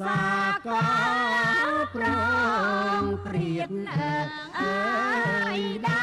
សាកប្រងព្រៀតអើយដោ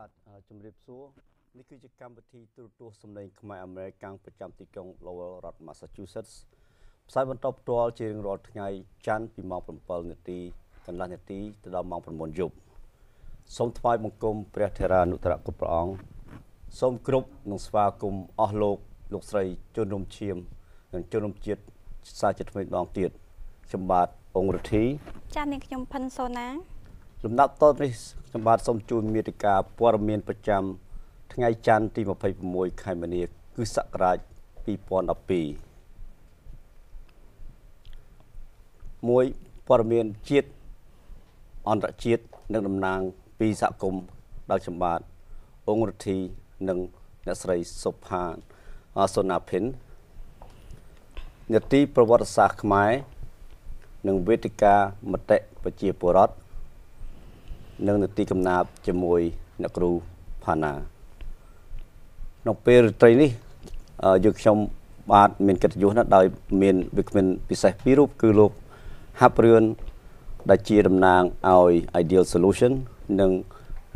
បាទជំរាបសួរនេះគឺជាកម្មវិធីទូរទស្សន៍សម្លេងខ្មែរអាមេរិកប្រចាំទីក្រុង Lowell រដ្ឋ Massachusetts ផ្សាយបន្តផ្ទាល់ជារៀងរាល់ថ្ងៃច័ន្ទពីម៉ោង7នាទីកន្លះនាទីទៅដល់ម៉ោង9យប់សូមថ្វាយបង្គំព្រះធរានុត្រគុណព្រះអង្គសូមគ្រប់និងស្វាគមន៍អស់លោកលោកស្រីជនរំឈាមនិងជនរំជាតិសាជាថ្មីម្ដងទៀតខ្ញុំបាទអង្គរទ្ធីចា៎នាងខ្ញុំផិនសូណា លំដាប់តទៅនេះខ្ញុំបាទសូមជូនមេតិការព័ត៌មានប្រចាំថ្ងៃច័ន្ទទី26ខែមីនាគឺសករាជ2012មួយព័ត៌មានជាតិអន្តរជាតិនិងតំណាងពីសហគមន៍ដោយខ្ញុំបាទអង្គរទ្ធីនិងអ្នកស្រីសុផានសូណាភិននេតិប្រវត្តិសាស្ត្រខ្មែរនិងវេទិកាមតិប្រជាពលរដ្ឋ និងនទីកំណាបជាមួយអ្នកគ្រូផាណាក្នុងពេលរាត្រីនេះយើងខ្ញុំបាទមានកិត្តិយសណាស់ដោយមានវិក្កាមពិសេសពីររូបគឺលោកហាប់រឿនដែលជាតំណាងឲ្យ Ideal Solution និង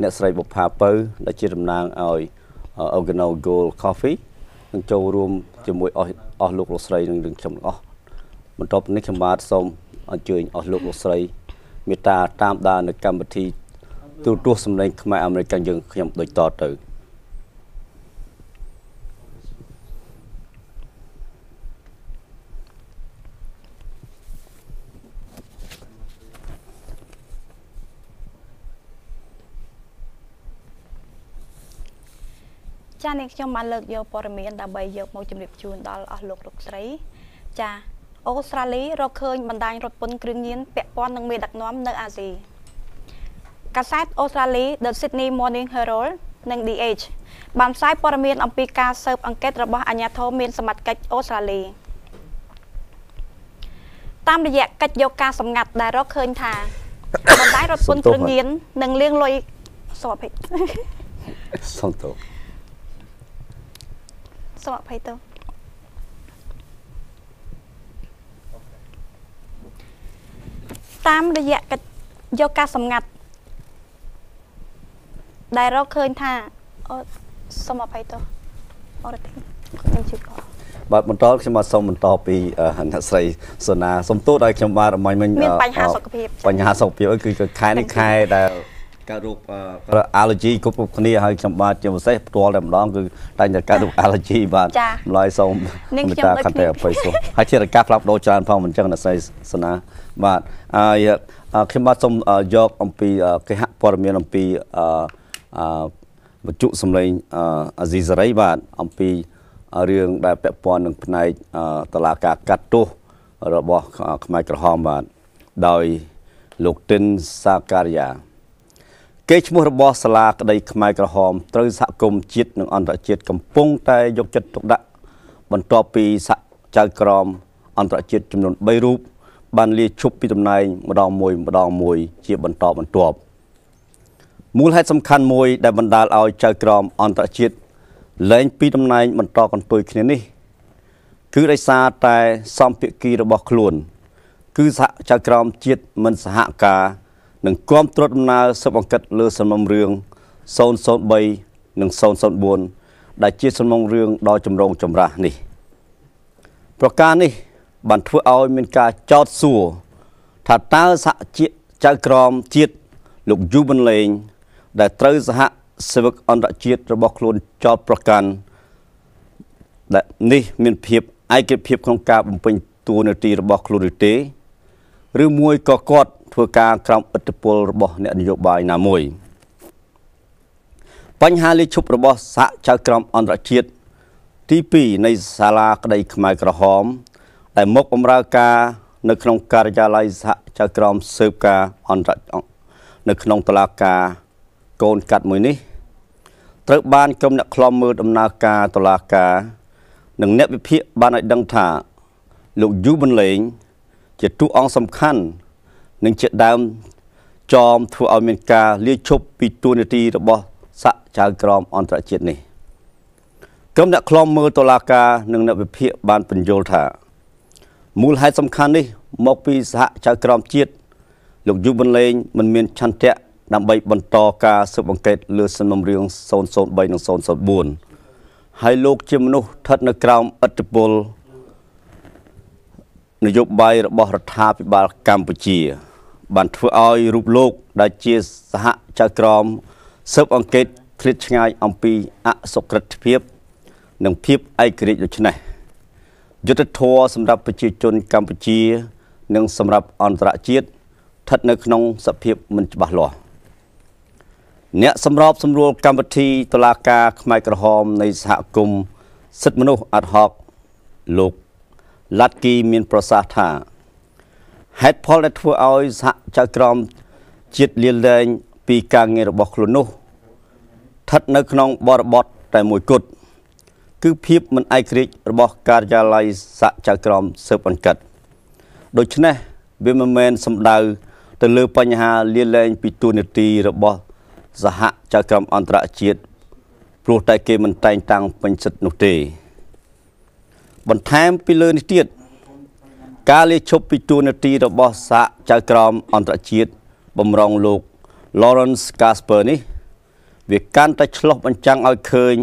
អ្នកស្រីបុផាពៅដែលជាតំណាងឲ្យ Organo Gold Coffee នឹងចូលរួមជាមួយអស់អស់លោកលោកស្រីនិងខ្ញុំទាំងអស់បន្ទាប់នេះខ្ញុំបាទសូមអញ្ជើញអស់លោកលោកស្រីមេត្តាតាមដាននៅកម្មវិធី ទូរទស្សន៍សម្លេងខ្មែរអាមេរិកយើងខ្ញុំដូចតទៅចា៎នាងខ្ញុំបានលើកយកព័ត៌មានដើម្បីយកមកជម្រាបជូនដល់អស់លោកលោកស្រី ចាអូស្ត្រាលីរកឃើញបណ្ដាញរថពន្ធគ្រឿងញៀនពាក់ព័ន្ធនឹងមេដឹកនាំនៅអាស៊ី កាសែតអូស្ត្រាលី The Sydney Morning Herald និង The Age បានផ្សាយព័ត៌មានអំពីការស៊ើបអង្កេតរបស់អាជ្ញាធរមានសមត្ថកិច្ចអូស្ត្រាលីតាមរយៈកិច្ចយកការសម្ងាត់ដែលរកឃើញថាបណ្ដាញរថពន្ធគ្រឿងញៀននិងលាងលុយសុខភាពសុំទោសសូមអភ័យទោសតាមរយៈកិច្ចយកការសម្ងាត់ ដែលរកឃើញថាអូសូមអភ័យទោសអរទីខ្ញុំជឿកបាទបន្តខ្ញុំបាទសូមបន្តពីអ្នកស្រីសូណាសូមទោសដល់ខ្ញុំបាទមិញមិញមានបញ្ហាសុខភាពបញ្ហាសុខភាពគឺខែនេះខែដែលកើតរោគ allergy គ្រប់គ្រប់គ្នាហើយខ្ញុំបាទជាពិសេសផ្ទាល់តែម្ដងគឺតែងតែកើតរោគ allergy បាទម្ល៉េះសូមមេត្តាខន្តីអភ័យទោសហើយជារកាផ្លាប់ដោច្រើនផងមិនចឹងអ្នកស្រីសណាបាទហើយខ្ញុំបាទសូមយកអំពីគេហព័ត៌មានអំពីអឺ បច្ចុសម្លេងអាស៊ីសេរីបាទអំពីរឿងដែលពាក់ព័ន្ធនឹងផ្នែកតឡាការកាត់ទោសរបស់ខ្មែរក្រហមបាទដោយលោកទីនសាការីយ៉ាគេឈ្មោះរបស់សាលាក្តីខ្មែរក្រហមត្រូវសហគមន៍ជាតិនិងអន្តរជាតិកំពុងតែយកចិត្តទុកដាក់បន្ទាប់ពីសហចៅក្រមអន្តរជាតិចំនួន3រូបបានលាឈប់ពីតំណែងម្ដងមួយម្ដងមួយជាបន្តបន្ទាប់ មូលហេតុសំខាន់មួយដែលបណ្ដាលឲ្យចៅក្រមអន្តរជាតិលែងពីតំណែងបន្តកន្ទុយគ្នានេះ គឺដោយសារតែសម្ភាគីរបស់ខ្លួន គឺសហចៅក្រមជាតិមិនសហការនិងគ្រប់ត្រួតដំណើរស៊ើបអង្កេតលើសំណុំរឿង003និង004ដែលជាសំណុំរឿងដ៏ចម្រូងចម្រាសនេះ ប្រការនេះ បានធ្វើឲ្យមានការចោទសួរថាតើសហជាតិចៅក្រមជាតិលោកយូប៊ុនលេង ដែលត្រូវសហសេវកអន្តរជាតិរបស់ខ្លួនចោទប្រកាន់ដែលនេះមានភាពឯកភាពក្នុងការបំពេញតួនាទីរបស់ខ្លួនឬទេឬមួយក៏គាត់ធ្វើការក្រោមឥទ្ធិពលរបស់អ្នកនយោបាយណាមួយបញ្ហាលេខឈប់របស់សហចៅក្រមអន្តរជាតិទី2នៃសាលាក្តីខ្មែរក្រហមដែលមកបម្រើការនៅក្នុងការិយាល័យសហចៅក្រមស៊ើបការអន្តរនៅក្នុងតុលាការ កូនកាត់មួយនេះត្រូវបានក្រុមអ្នកខ្លំមើលដំណើរការតុលាការនិងអ្នកវិភាគបានឲ្យដឹងថា លោកយូប៊ុនលេង ជាតួអង្គសំខាន់ និងជាដើមចោមធ្វើឲ្យមានការលាឈប់ពីតួនាទីរបស់សហចៅក្រមអន្តរជាតិនេះក្រុមអ្នកខ្លំមើលតុលាការនិងអ្នកវិភាគបានបញ្យល់ថាមូលហេតុសំខាន់នេះមកពីសហចៅក្រមជាតិលោកយូប៊ុនលេងមិនមានឆន្ទៈ ដើម្បីបន្តការស៊ើបអង្កេតលើសំណុំរឿង003និង004ហើយលោកជាមនុស្សស្ថិតនៅក្រោមឥទ្ធិពលនយោបាយរបស់រដ្ឋាភិបាលកម្ពុជា បានធ្វើឲ្យរូបលោកដែលជាសហចៅក្រមស៊ើបអង្កេតឃ្លាតឆ្ងាយអំពីអសុក្រិតភាព និងភាពឯករាជ្យដូច្នេះយុទ្ធធរសម្រាប់ប្រជាជនកម្ពុជា និងសម្រាប់អន្តរជាតិស្ថិតនៅក្នុងសភាពមិនច្បាស់លាស់ អ្នកសម្របសម្រួលកម្មវិធីតុលាការខ្មែរក្រហមនៃសហគមន៍សិទ្ធិមនុស្សអាត់ហុកលោកឡាត់គីមានប្រសាសន៍ថាហេតុផលដែលធ្វើឲ្យសហចៅក្រមជាតិលៀនលែងពីការងាររបស់ខ្លួននោះស្ថិតនៅក្នុងបរិបទតែមួយគត់គឺភាពមិនឯករាជ្យរបស់ការិយាល័យសហចៅក្រមស៊ើបអង្កេតដូច្នេះវាមិនមែនសំដៅទៅលើបញ្ហាលៀនលែងពីទូនាទីរបស់ សហចៅក្រមអន្តរជាតិព្រោះតែគេមិនតែងតាំងពេញសិទ្ធិនោះទេ បន្ថែមពីលើនេះទៀតការលាឈប់ពីតួនាទីរបស់សហចៅក្រមអន្តរជាតិបំរុងលោក Lawrence Kasper នេះ វាកាន់តែឆ្លោះបញ្ចាំងឲ្យឃើញ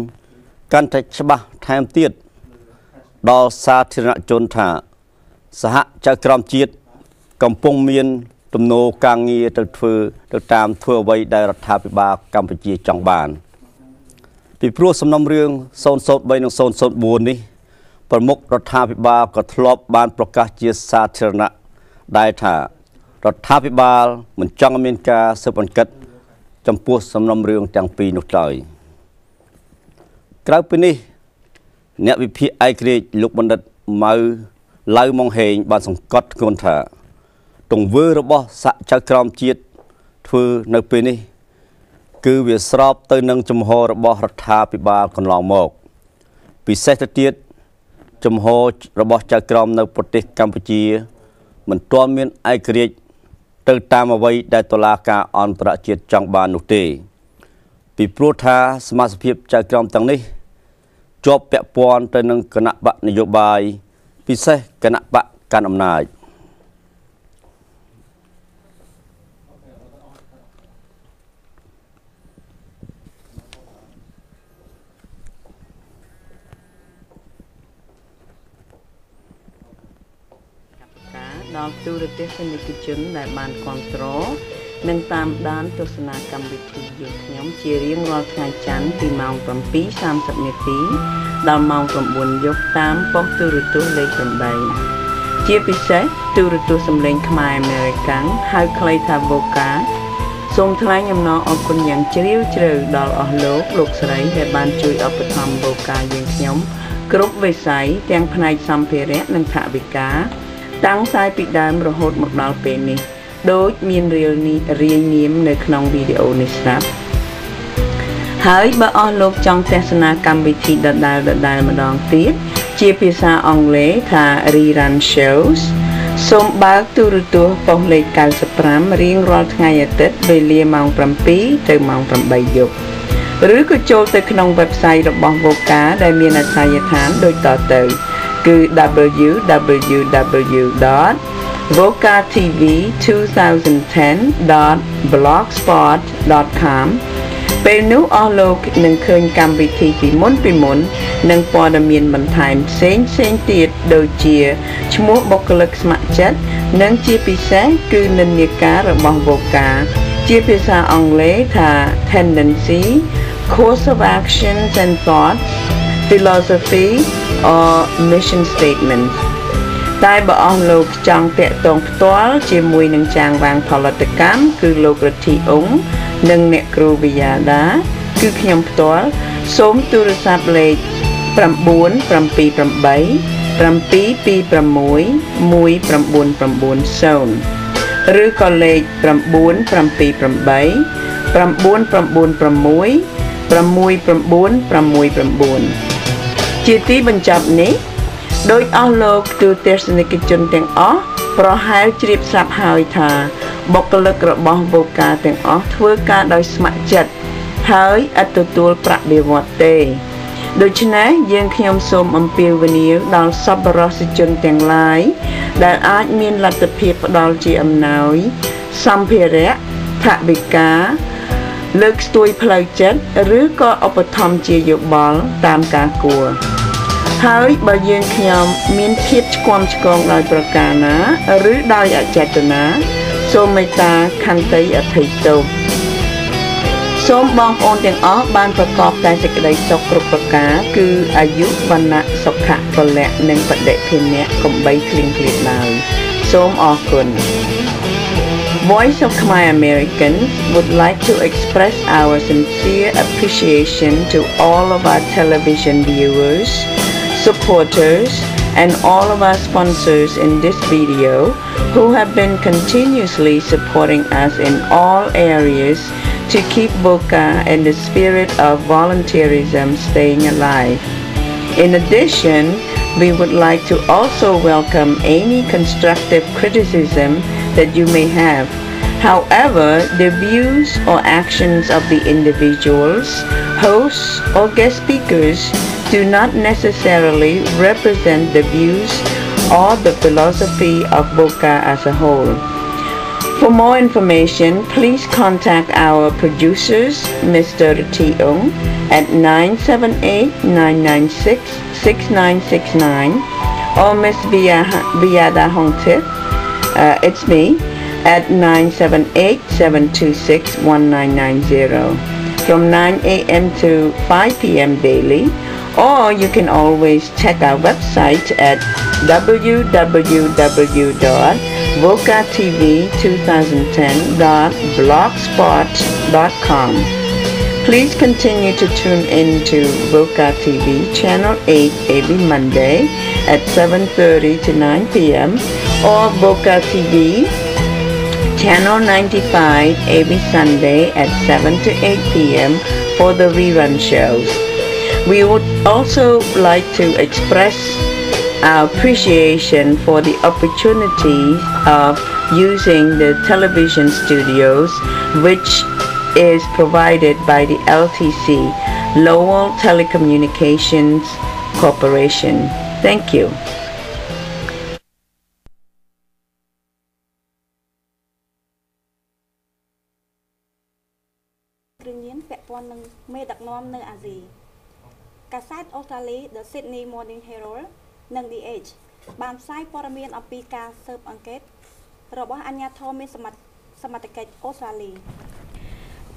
កាន់តែច្បាស់ថែមទៀតដល់សាធារណជនថាសហចៅក្រមជាតិកំពុងមាន ទំនោរការងារទៅធ្វើទៅតាមធ្វើអ្វីដែលរដ្ឋាភិបាលកម្ពុជាចង់បាន ពីព្រោះសំណុំរឿង003និង004នេះប្រមុខរដ្ឋាភិបាលក៏ធ្លាប់បានប្រកាសជាសាធារណៈដែលថារដ្ឋាភិបាលមិនចង់មានការស៊ើបអង្កេតចំពោះសំណុំរឿងទាំងពីរនោះឡើយក្រៅពីនេះ អ្នកវិភាគឯករាជ្យលោកបណ្ឌិតម៉ៅឡៅម៉ុងហេងបានសង្កត់ធ្ងន់ថា ទង្វើរបស់សហចៅក្រមជាតិធ្វើនៅពេលនេះ គឺវាស្របទៅនឹងជំហររបស់រដ្ឋាភិបាលកន្លងមក ពិសេសទៅទៀតជំហររបស់ចៅក្រមនៅប្រទេសកម្ពុជា មិនទាន់មានឯករាជ្យទៅតាមអ្វីដែលតុលាការអន្តរជាតិចង់បាននោះទេ ពីព្រោះថាសមាជិកចៅក្រមទាំងនេះជាប់ពាក់ព័ន្ធទៅនឹងគណៈបកនយោបាយពិសេសគណៈបកកាន់អំណាច។ដល់ ទូរទស្សនិកជនដែលបានគ្រប់គ្រងនិងតាមដានទស្សនាកម្មវិធីយើងខ្ញុំជារៀងរាល់ថ្ងៃច័ន្ទពីម៉ោង7:30នាទីដល់ម៉ោង9យប់តាមប៉ុស្តិ៍ទូរទស្សន៍លេខ8ជាពិសេសទូរទស្សន៍សម្លេងខ្មែរអាមេរិកាំងហៅខ្លីថា Voca សូមថ្លែងអំណរអគុណយ៉ាងជ្រាលជ្រៅដល់អស់លោកលោកស្រីដែលបានជួយឧបត្ថម្ភ Voca យើងខ្ញុំគ្រប់វិស័យទាំងផ្នែកសម្ភារៈនិងថវិកា តាំងតែពីដើមរហូតមកដល់ពេលនេះដូចមានរៀលនេះរាយនាមនៅក្នុងវីដេអូនេះស្រាប់ហើយបើអស់លោកចង់ទស្សនាកម្មវិធីដដែលដដែលម្ដងទៀតជាភាសាអង់គ្លេសថា rerun shows សូមបើកទូរទស្សន៍ប៉ុស្តិ៍លេខ95រៀងរាល់ថ្ងៃអាទិត្យវេលាម៉ោង7ទៅម៉ោង8យប់ឬក៏ចូលទៅក្នុង website របស់ Voca ដែលមានអាសយដ្ឋានដូចតទៅ គឺ www.vocatv2010.blogspot.com ពេលនោះអស់លោកនឹងឃើញកម្មវិធីពីមុនពីមុននិងព័ត៌មានបន្ថែមផ្សេងផ្សេងទៀតដូចជាឈ្មោះបុគ្គលិកស្ម័គ្រចិត្តនិងជាពិសេសគឺនិន្នាការរបស់ Voca ជាភាសាអង់គ្លេសថា tendency course of actions and thoughts philosophy or mission statements តែបើអស់លោកចង់តាក់ទងផ្ទាល់ជាមួយនឹងចាងវាងផលិតកម្មគឺលោករទ្ធីអង្គនិងអ្នកគ្រូវិយាដា គឺខ្ញុំផ្ទាល់សូមទូរស័ព្ទលេខ978 7261990ឬក៏លេខ9776969 ជាទីបញ្ចប់នេះដោយអស់លោកទូទស្សនិកជនទាំងអស់ប្រហែលជ្រាបស្រាប់ហើយថាបុគ្គលិករបស់វោកាទាំងអស់ធ្វើការដោយស្ម័គ្រចិត្តហើយឥតទទួលប្រាក់បៀវត្សទេដូច្នេះយើងខ្ញុំសូមអំពាវនាវដល់សប្បុរសជនទាំងឡាយដែលអាចមានលទ្ធភាពផ្ដល់ជាអំណោយសម្ភារៈថវិកាលើកស្ទួយផ្លូវចិត្តឬក៏ឧបត្ថម្ភជាយោបល់តាមការគួរ ហើយបើយើងខ្ញុំមានភាពឆ្គាំឆ្គងដោយប្រការណា ឬដោយអចេតនាសូមមេត្តាខន្តីអភ័យទោសសូមបងប្អូនទាំងអស់បានប្រកបតែសេចក្តីសុខគ្រប់ប្រការ គឺអាយុវណ្ណៈសុខៈពលៈនិងបដិភិនៈកំបីគ្លៀងគ្លាតឡើយសូមអរគុណ Voice of Khmer Americans would like to express our sincere appreciation to all of our television viewers, supporters, and all of our sponsors in this video who have been continuously supporting us in all areas to keep Boca and the spirit of volunteerism staying alive. In addition, we would like to also welcome any constructive criticism that you may have. However, the views or actions of the individuals, hosts, or guest speakers do not necessarily represent the views or the philosophy of Boca as a whole. For more information, please contact our producers, Mr. T. Ung, at 978-996-6969 or Ms. Biada Hongtip, uh, it's me, at 978-726-1990 from 9 a.m. to 5 p.m. daily or you can always check our website at www vocatv2010.blogspot.com. Please continue to tune in to Voca TV Channel 8 every Monday at 7.30 to 9 p.m. or Voca TV Channel 95 every Sunday at 7 to 8 p.m. for the rerun shows. We would also like to express our appreciation for the opportunity of using the television studios which is provided by the LTC, Lowell Telecommunications Corporation. Thank you. សែតអូស្ត្រាលី The Sydney Morning Herald និង The Age បានផ្សាយព័ត៌មានអំពីការស៊ើបអង្កេត របស់អាជ្ញាធរមានសមត្ថសមត្ថកិច្ចអូស្ត្រាលី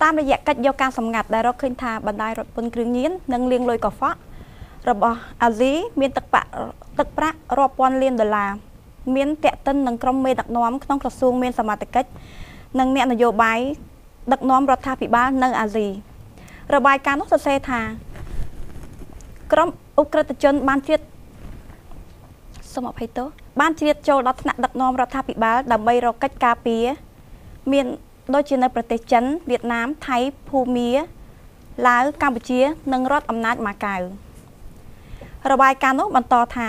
តាមរយៈកិច្ចយកការសម្ងាត់ដែលរកឃើញថាបណ្ដាញរថពន្ធគ្រឿងញៀននិងលាងលុយកខ្វក់របស់អាស៊ីមានទឹកប្រាក់ទឹកប្រាក់រាប់ពាន់លានដុល្លារមានតាក់ទិននឹងក្រុមមេដឹកនាំក្នុងក្រសួងមានសមត្ថកិច្ចនិងអ្នកនយោបាយដឹកនាំរដ្ឋាភិបាលនៅអាស៊ីរបាយការណ៍នោះសរសេរថា ក្រុមអ ுக ្រិតជនបានជ្រៀតសូមអភ័យទោសបានជ្រៀតចូលដល់ថ្នាក់ដឹកនាំរដ្ឋាភិបាលដើម្បីរកកិច្ចការពារមានដូចជានៅប្រទេសចិនវៀតណាមថៃភូមាឡាវកម្ពុជា និងរដ្ឋអំណាចម៉ាកាវរបាយការណ៍នោះបន្តថា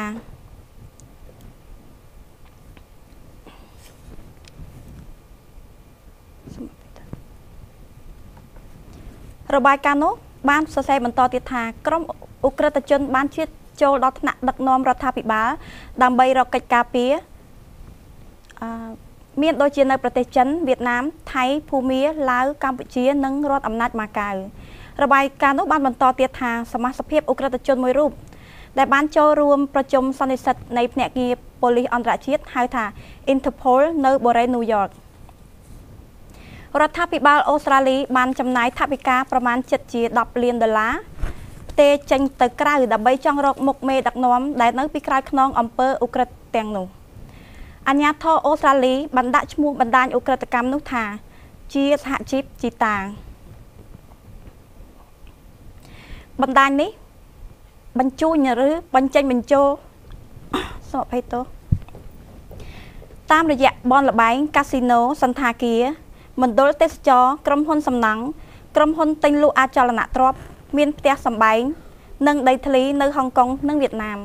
របាយការណ៍នោះ បានសរសេរបន្តទៀតថាក្រុមអ ுக ្រិតជនបានជ្រៀតចូលដល់ថ្នាក់ដឹកនាំរដ្ឋាភិបាលដើម្បីរកកិច្ចការពារអឺមានដូចជានៅប្រទេសចិនវៀតណាមថៃភូមាឡាវកម្ពុជា និងរដ្ឋអំណាចម៉ាកាវរបាយការណ៍នោះបានបន្តទៀតថាសមាជិកអ ுக ្រិតជនមួយរូបដែលបានចូលរួមប្រជុំសន្និសីទនៃភ្នាក់ងារប៉ូលីសអន្តរជាតិហៅថា Interpol នៅបូរេនញូវយ៉ក រដ្ឋាភិបាលអូស្ត្រាលីបានចំណាយថវិកាប្រមាណជិតជា10លានដុល្លារផ្ទេរចេញទៅក្រៅដើម្បីចង់រកមុខមេដឹកនាំដែលនៅពីក្រៅខ្នងអំពើអ ுக ្រិតទាំងនោះអាញាធរអូស្ត្រាលីបានដាក់ឈ្មោះបណ្ដាញអ ுக ្រិតកម្មនោះថាជាសហជីពជីតាបណ្ដាញនេះបញ្ជូនឬបញ្ចេញបញ្ចូលសូមអភ័យទោសតាមរយៈបនលបែងកាស៊ីណូសន្តាគារ មណ្ឌលទេសចរក្រុមហ៊ុនសំណង់ក្រុមហ៊ុនទិញលក់អចលនទ្រព្យមានផ្ទះសម្បែងនិងដីធ្លីនៅហុងកុងនិងវៀតណាម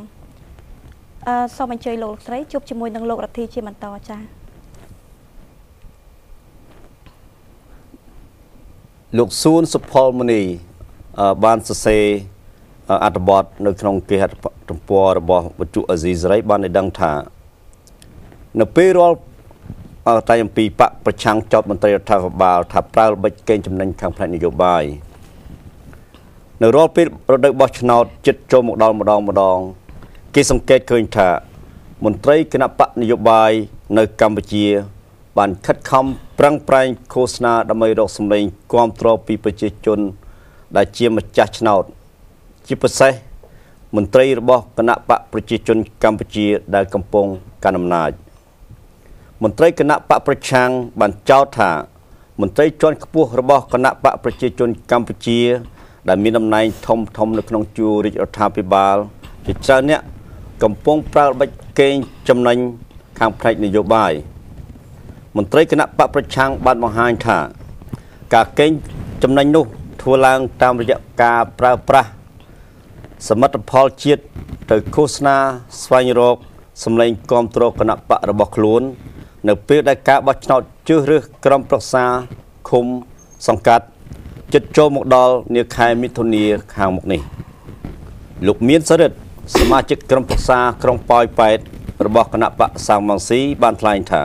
អឺសូមអញ្ជើញលោកលោកស្រីជួបជាមួយនឹងលោករដ្ឋាជាបន្តចា៎លោកសួនសុផលមនីបានសរសេរអត្ថបទនៅក្នុងគេហទំព័ររបស់វិទ្យុអាស៊ីសេរីបានឲ្យដឹងថា នៅពេលរាល់ តែអំពីបកប្រឆាំងចោតមន្ត្រីរដ្ឋាភិបាលថាប្រើល្បិចកេងចំណេញខាងផ្នែកនយោបាយនៅរាល់ពេលរដូវបោះឆ្នោតចិត្តចូលមកដល់ម្ដងម្ដង គេសង្កេតឃើញថា មន្ត្រីគណៈបកនយោបាយនៅកម្ពុជា បានខិតខំប្រឹងប្រែងឃោសនាដើម្បីរកសម្លេងគាំទ្រពីប្រជាជន ដែលជាម្ចាស់ឆ្នោត ជាពិសេសមន្ត្រីរបស់គណៈបកប្រជាជនកម្ពុជាដែលកំពុងកាន់អំណាច មន្ត្រីគណៈបកប្រឆាំងបានចោទថាមន្ត្រីជាន់ខ្ពស់របស់គណៈបកប្រជាជនកម្ពុជា ដែលមានតំណែងធំធំនៅក្នុងជួររាជរដ្ឋាភិបាលជាច្រើនអ្នកកំពុងប្រើល្បិចកេងចំណេញខាងផ្នែកនយោបាយមន្ត្រីគណៈបកប្រឆាំងបានបង្ហាញថា ការកេងចំណេញនោះធ្វើឡើងតាមរយៈការប្រើប្រាស់សមិទ្ធផលជាតិទៅឃោសនាស្វែងរកសម្លេងគ្រប់គ្រងគណៈបករបស់ខ្លួន នៅពេលដែលការបោះឆ្នោតជ្រើសរើសក្រុមប្រឹក្សាឃុំសង្កាត់ចិត្តចូលមកដល់នាខែមិថុនាខាងមុខនេះលោកមានសរិទ្ធសមាជិកក្រុមប្រឹក្សាក្រុងប៉ោយប៉ែតរបស់គណៈបកសាំងម៉ងស៊ីបានថ្លែងថា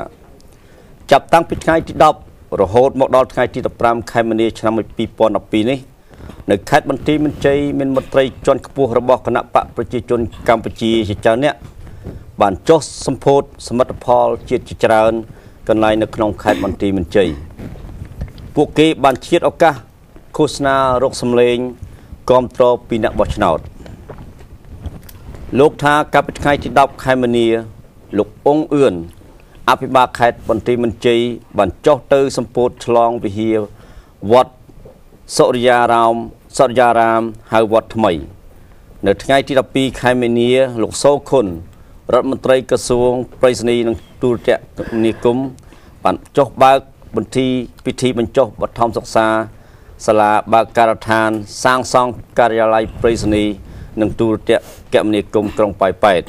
ចាប់តាំងពីថ្ងៃទី10រហូតមកដល់ថ្ងៃទី15ខែមីនាឆ្នាំ2012នេះនៅខេត្តបន្ទាយមានជ័យមានមន្ត្រីជាន់ខ្ពស់របស់គណៈបកប្រជាជនកម្ពុជាជាច្រើនអ្នក បានចុះសម្ពោធសមិទ្ធផលជាតិជាច្រើន កន្លែងនៅក្នុងខេត្តបន្ទាយមានជ័យពួកគេបានឈាតឱកាសឃោសនារកសម្លេងគ្រប់គ្រងពីអ្នកបោះឆ្នោតលោកថាកាលពីថ្ងៃទី10ខែមីនាលោកអ៊ុងអឿនអភិបាលខេត្តបន្ទាយមានជ័យបានចុះទៅសម្ពោធឆ្លងវិហារវត្តសុរិយារោមសុរិយារាមហៅវត្តថ្មី នៅថ្ងៃទី12ខែមីនាលោកសូខុន រដ្ឋមន្ត្រីក្រសួងប្រៃសណីនិងទូរទស្សនីយគមបានចុះបើកបន្ទីពិធីបញ្ចុះបឋមសិក្សាសាលាបើកការដ្ឋាន សាងសង់ការិយាល័យប្រៃសណីនិងទូរទស្សគមនាគមន៍ក្រុងប៉ោយប៉ែត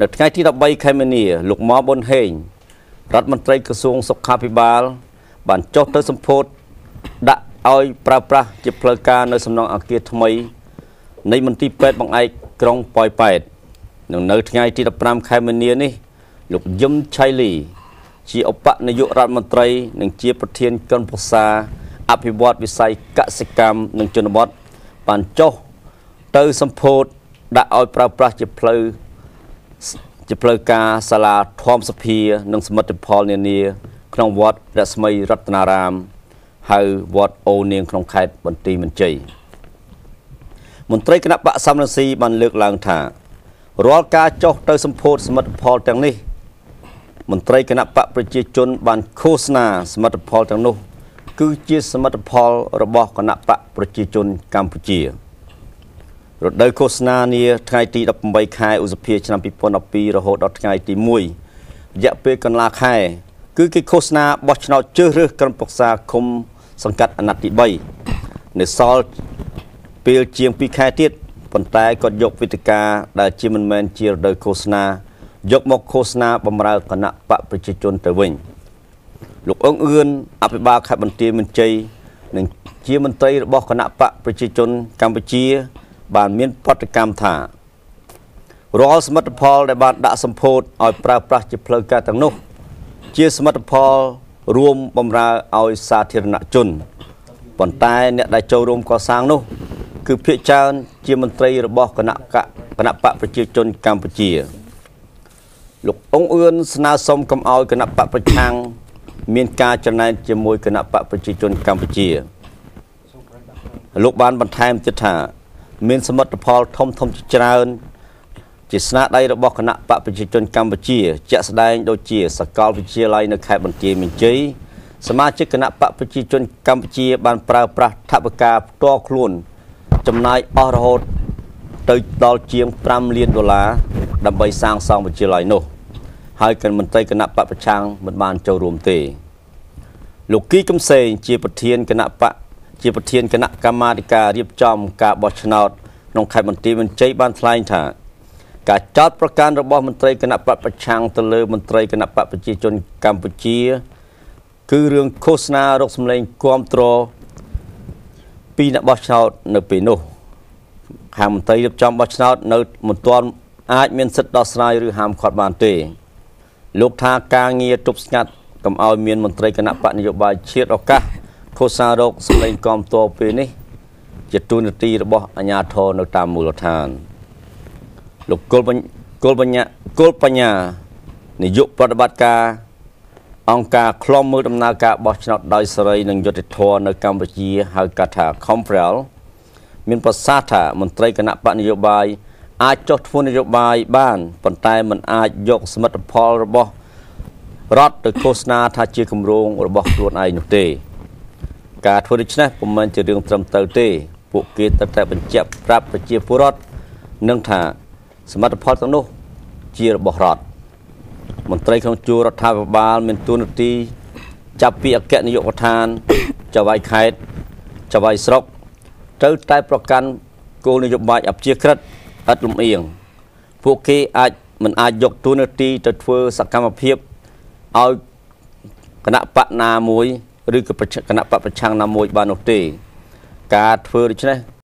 នៅថ្ងៃទី13ខែមីនាលោកម៉ប៊ុនហេងរដ្ឋមន្ត្រីក្រសួងសុខាភិបាល បានចុះទៅសម្ពោធដាក់ឲ្យប្រើប្រាស់ជាផ្លូវការនៅសំណង់អគារថ្មីនៃមន្ទីរពេទ្យបង្អែកក្រុងប៉ោយប៉ែត នៅនៅថ្ងៃទី15ខែមីនានេះលោកយឹមឆៃលី ជាឧបនាយករដ្ឋមន្ត្រី និងជាប្រធានក្រុមប្រឹក្សាអភិវឌ្ឍវិស័យកសិកម្មនិងជនបទបានចុះទៅសម្ពោធដាក់ឲ្យប្រើប្រាស់ជាផ្លូវជាផ្លូវការសាលាធម្មសភា និងសមិទ្ធផលនានា ក្នុងវត្តរស្មីរតនារាមហៅវត្តអូនាងក្នុងខេត្តបន្ទាយមានជ័យមន្ត្រីគណៈបកសំរងស៊ីបានលើកឡើងថា រាល់ការចុះទៅសម្ពោធសមិទ្ធផលទាំងនេះ មន្ត្រីគណៈបកប្រជាជនបានឃោសនាសមិទ្ធផលទាំងនោះ គឺជាសមិទ្ធផលរបស់គណៈបកប្រជាជនកម្ពុជារដូវឃោសនានាថ្ងៃទី18ខែឧសភាឆ្នាំ2012រហូតដល់ថ្ងៃទី1រយៈពេលកន្លះខែ គឺគេឃោសនាបោះឆ្នោតជ្រើសរើសក្រុមប្រឹក្សាឃុំសង្កាត់អាណត្តិទី3នៅសល់ពេលជាង2ខែទៀត ប៉ុន្តែគាត់យកវិធីការដែលជាមិនមែនជារដូវឃោសនាយកមកឃោសនាបំរើគណៈបកប្រជាជនទៅវិញលោកអឹងអឿនអភិបាលខេត្តបន្ទាយមានជ័យនិងជាមន្ត្រីរបស់គណៈបកប្រជាជនកម្ពុជា បានមានប្រតិកម្មថារាល់សមិទ្ធផលដែលបានដាក់សម្ពោធឲ្យប្រើប្រាស់ជាផ្លូវការទាំងនោះ ជាសមិទ្ធផលរួមបំរើឲ្យសាធារណជនប៉ុន្តែអ្នកដែលចូលរួមកសាងនោះ គឺភាគច្រើនជាមន្ត្រីរបស់គណៈគណៈបកប្រជាជនកម្ពុជាលោកអង្អឿនស្នើសុំកុំឲ្យគណៈបកប្រឆាំងមានការចំណែនជាមួយគណៈបកប្រជាជនកម្ពុជាលោកបានបន្ថែមទៀតថា មានសមិទ្ធផលធំធំជាច្រើន ជាស្នាដៃរបស់គណៈបកប្រជាជនកម្ពុជាជាក់ស្ដែងដូចជាសកលវិទ្យាល័យនៅខេត្តបន្ទាយមានជ័យសមាជិកគណៈបកប្រជាជនកម្ពុជាបានប្រើប្រាស់ថវិកាផ្ទាល់ខ្លួន ចំណាយអស់រហូតទៅដល់ជាង5លានដុល្លារដើម្បីសាងសង់វិទ្យាល័យនោះ ហើយគណៈមន្ត្រីគណៈបកប្រឆាំងមិនបានចូលរួមទេលោកគីកំសែងជាប្រធានគណៈបកជាប្រធានគណៈកម្មាធិការរៀបចំការបោះឆ្នោតក្នុងខេត្តបន្ទាយមានជ័យបានថ្លែងថាការចោទប្រកាន់របស់មន្ត្រីគណៈបកប្រឆាំងទៅលើមន្ត្រីគណៈបកប្រជាជនកម្ពុជា គឺរឿងឃោសនារកសម្លេងគាំទ្រ ពីអ្នកបោះឆ្នោតនៅពេលនោះខាងមន្ត្រីរៀបចំបោះឆ្នោតនៅមិនទាន់អាចមានសិទ្ធិដោះស្រាយឬហាមឃាត់បានទេ លោកថាការងារទប់ស្ងាត់កុំឲ្យមានមន្ត្រីគណៈបកនយោបាយជាតិឱកាសឃោសនារោគសម្លេងគាំទ្រពេលនេះ ជាទូនាទីរបស់អាជ្ញាធរនៅតាមមូលដ្ឋានលោកគុលគុលបញ្ញាគុលបញ្ញានាយកប្រតិបត្តិការ អង្គការឃ្លាំមើលដំណើរការបោះឆ្នោតដោយសេរីនិងយុត្តិធម៌នៅកម្ពុជាហៅកាត់ថា Comprel មានប្រសាសន៍ថាមន្ត្រីគណៈបកនយោបាយអាចចុះធ្វើនយោបាយបានប៉ុន្តែมันអាចយកសមិទ្ធផលរបស់រដ្ឋទៅឃោសនាថាជាគម្រោងរបស់ខ្លួនឯងនោះទេ ការធ្វើដូច្នេះពុំមែនជារឿងត្រឹមត្រូវទេ ពួកគេត្រូវតែបញ្ជាក់ប្រាប់ប្រជាពលរដ្ឋនឹងថាសមិទ្ធផលទាំងនោះជារបស់រដ្ឋ មន្ត្រីក្នុងជួររដ្ឋាភិបាលមានទួនាទីចាប់ពីអគ្គនាយកដ្ឋានចៅហ្វាយខេត្តចៅហ្វាយស្រុកត្រូវតែប្រកាន់គោលនយោបាយអព្យាក្រឹតឥតលំអៀងពួកគេអាចមិនអាចយកទួនាទីទៅធ្វើសកម្មភាពឲ្យគណៈបកណាមួយឬក៏គណៈបកប្រឆាំងណាមួយបាននោះទេ ការធ្វើដូច្នេះ